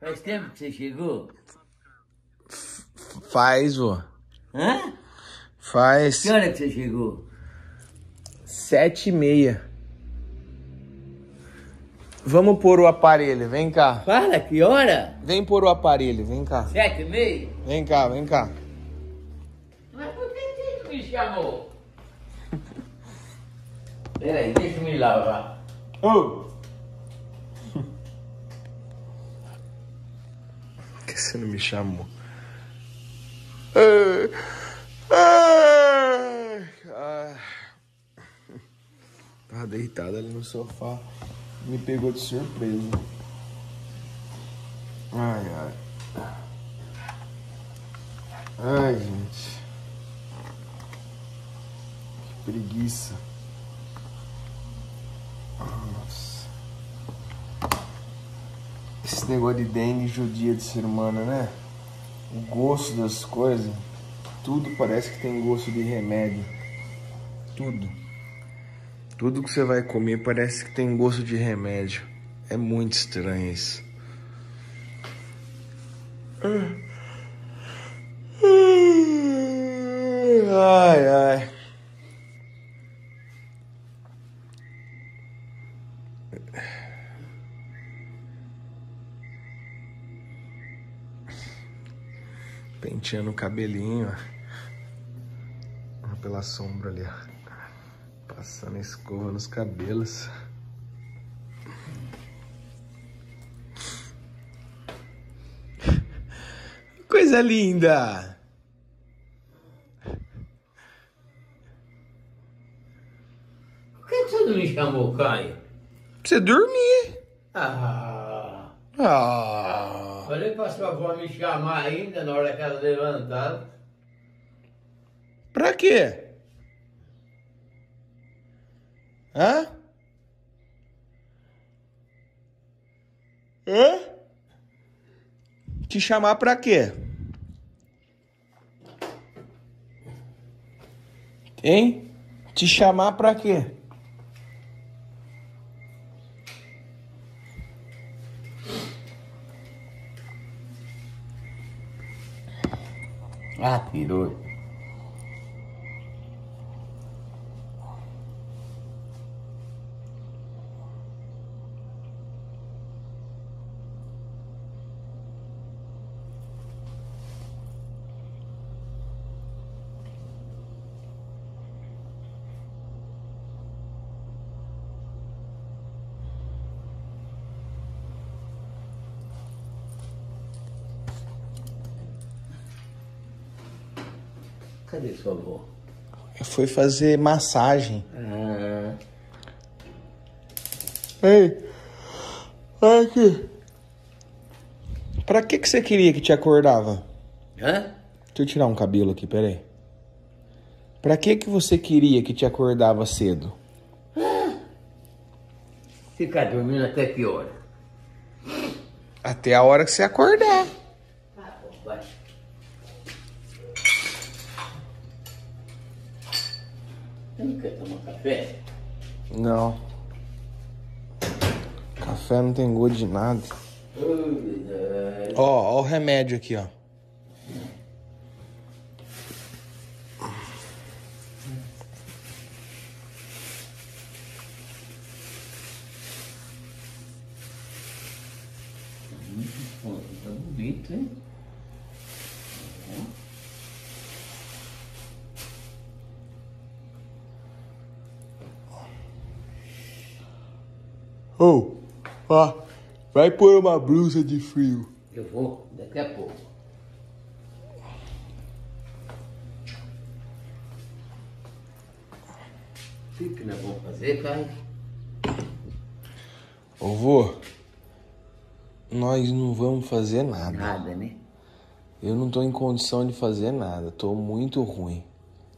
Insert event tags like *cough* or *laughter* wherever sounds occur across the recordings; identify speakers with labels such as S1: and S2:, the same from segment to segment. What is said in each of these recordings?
S1: Faz tempo que você chegou?
S2: Faz, vô.
S1: Hã?
S2: Faz
S1: Que hora que você chegou?
S2: sete e meia. Vamos pôr o aparelho, vem cá.
S1: Fala, que hora?
S2: Vem pôr o aparelho, vem cá.
S1: Sete e meia?
S2: Vem cá, vem cá.
S1: Mas por que você me chamou? *laughs* Peraí, deixa eu me lavar.
S2: Ô! Por você não me chamou? Ai, ai, ai. Tava deitado ali no sofá. Me pegou de surpresa. Ai, ai. Ai, gente. Que preguiça. Nossa. Esse negócio de dengue judia de ser humano, né? O gosto das coisas. Tudo parece que tem gosto de remédio. Tudo. Tudo que você vai comer parece que tem gosto de remédio. É muito estranho isso. Ai, ai. Penteando o cabelinho, ó. Pela sombra ali, ó. Passando a escova nos cabelos. Coisa linda!
S1: Por que você não me chamou, Caio?
S2: Pra você dormir.
S1: Ah,
S2: Ah.
S1: Falei pra sua avó me chamar ainda na hora que ela levantar.
S2: Pra quê? Hã? Hã? Te chamar pra quê? Hein? Te chamar pra quê?
S1: Ah, pirou. Cadê sua avó?
S2: Foi fazer massagem.
S1: Ah,
S2: Ei, aqui. Pra que que você queria que te acordava?
S1: hã?
S2: Deixa eu tirar um cabelo aqui, peraí. Pra que que você queria que te acordava cedo?
S1: Ficar dormindo até que hora?
S2: Até a hora que você acordar.
S1: Ah, bom, vai. Você não quer tomar café?
S2: Não. Café não tem gosto de nada. Ó, ó o remédio aqui, ó.
S1: Pô, tá bonito, hein?
S2: Ô, ó, vai pôr uma blusa de frio.
S1: Eu vou daqui a pouco. O que, que nós vamos fazer, Caio?
S2: Ô, vô, nós não vamos fazer nada.
S1: Nada, né?
S2: Eu não tô em condição de fazer nada. Tô muito ruim.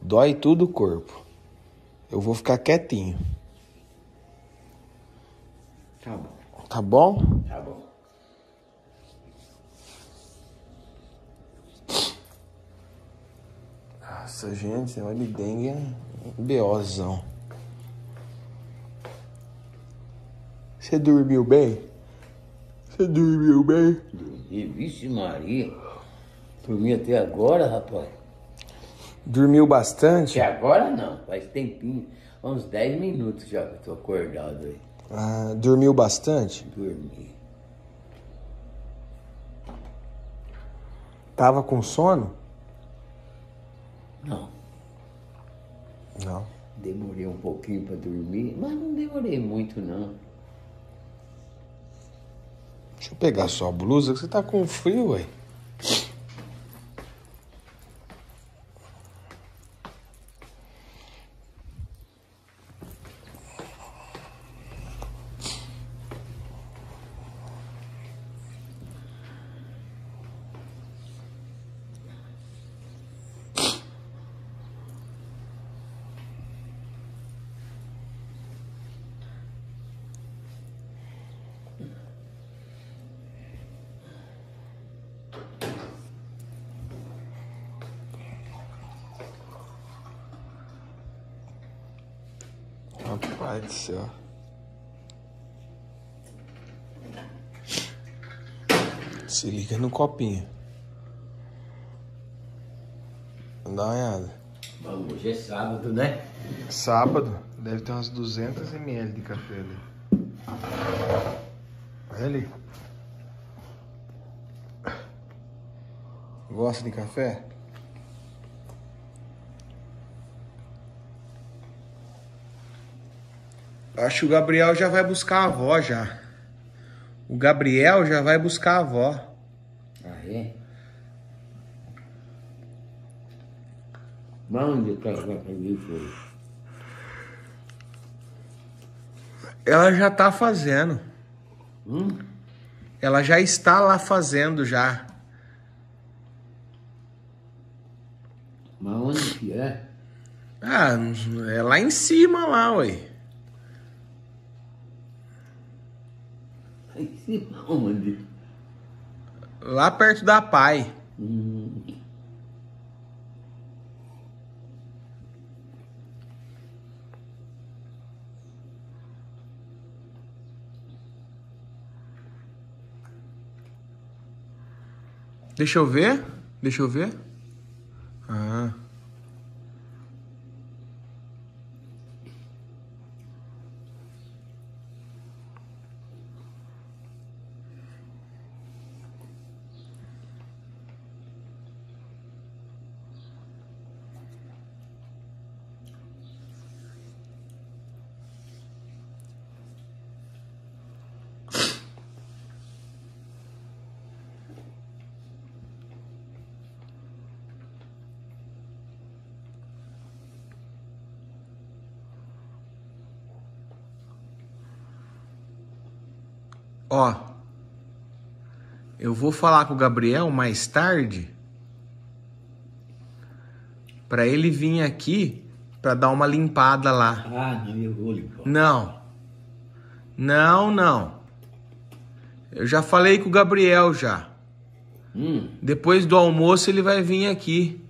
S2: Dói tudo o corpo. Eu vou ficar quietinho.
S1: Tá bom,
S2: Tá bom?
S1: tá bom.
S2: Nossa, gente, olha de dengue é beozão. Você dormiu bem? Você dormiu bem?
S1: Dormi, vixe Maria. Dormi até agora, rapaz.
S2: Dormiu bastante?
S1: Até agora não, faz tempinho. Uns 10 minutos já que eu tô acordado aí.
S2: Ah, dormiu bastante?
S1: Dormi.
S2: Tava com sono?
S1: Não,
S2: Não.
S1: demorei um pouquinho pra dormir, mas não demorei muito não.
S2: Deixa eu pegar sua blusa, que você tá com frio, ué. Rapaz do céu. Se liga no copinho. Dá uma olhada.
S1: Mas hoje é sábado, né?
S2: Sábado, deve ter umas 200 ml de café ali. Olha ali. Gosta de café? Acho que o Gabriel já vai buscar a avó já. O Gabriel já vai buscar a avó.
S1: Ah, é? Mas onde tá vai fazer foi?
S2: Ela já tá fazendo.
S1: Hum?
S2: Ela já está lá fazendo já.
S1: Mas onde que é?
S2: Ah, é lá em cima lá, ué.
S1: Em cima onde?
S2: Lá perto da Pai.
S1: Hum.
S2: Deixa eu ver. Deixa eu ver. Ah. Ó. Eu vou falar com o Gabriel mais tarde. Pra ele vir aqui pra dar uma limpada lá.
S1: Ah, não, eu vou limpar.
S2: Não. Não, não. Eu já falei com o Gabriel já.
S1: Hum,
S2: Depois do almoço ele vai vir aqui.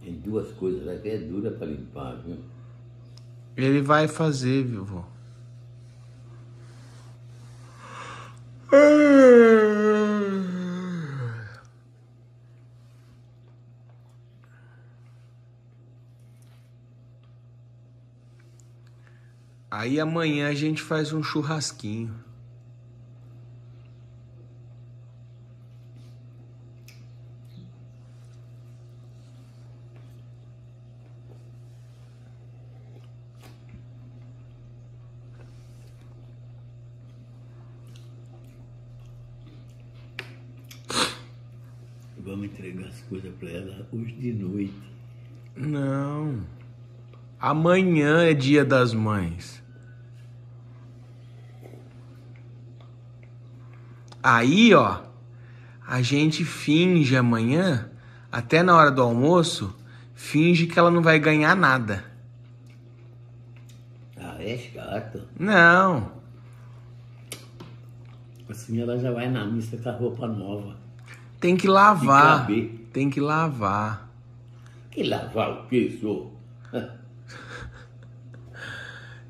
S1: tem duas coisas que é dura pra limpar, viu?
S2: Ele vai fazer, viu, vô? Aí amanhã a gente faz um churrasquinho.
S1: Vamos entregar as coisas pra ela hoje de noite.
S2: Não. Amanhã é dia das mães. Aí, ó, a gente finge amanhã, até na hora do almoço, finge que ela não vai ganhar nada.
S1: Ah, é chato.
S2: Não.
S1: Assim ela já vai na missa com a roupa nova.
S2: Tem que lavar. Tem que lavar.
S1: Que lavar o quê, *laughs* senhor?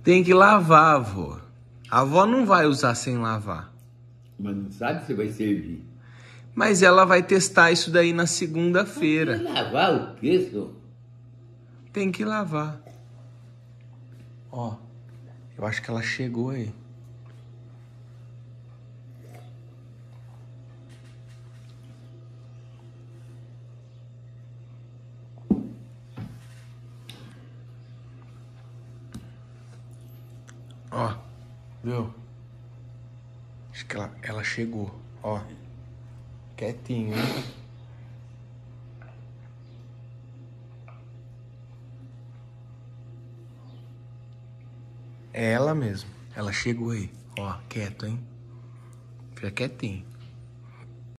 S2: Tem que lavar, avó. A avó não vai usar sem lavar.
S1: Mas não sabe se vai servir.
S2: Mas ela vai testar isso daí na segunda-feira.
S1: Lavar o quê, senhor?
S2: Tem que lavar. Ó, eu acho que ela chegou aí. Ó, viu? Acho que ela, ela chegou, ó. Quietinho, hein? É ela mesmo. Ela chegou aí. Ó, quieto, hein? Fica quietinho.